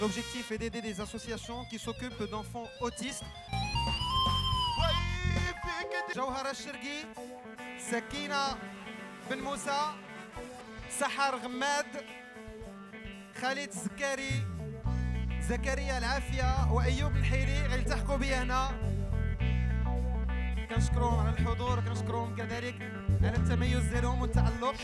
L'objectif est d'aider des associations qui s'occupent d'enfants autistes. جوهرة الشرقي سكينة بن موسى سحر غماد خالد الزكاري زكريا العافية وأيوب الحيري غيلتحقوا بي هنا كنشكرهم على الحضور وكنشكرهم كذلك على التميز ديالهم والتألق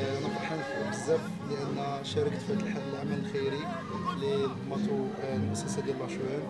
أنا فرحان بزاف لأن شاركت في هذا العمل الخيري اللي نظمته المؤسسة ديال لاشوان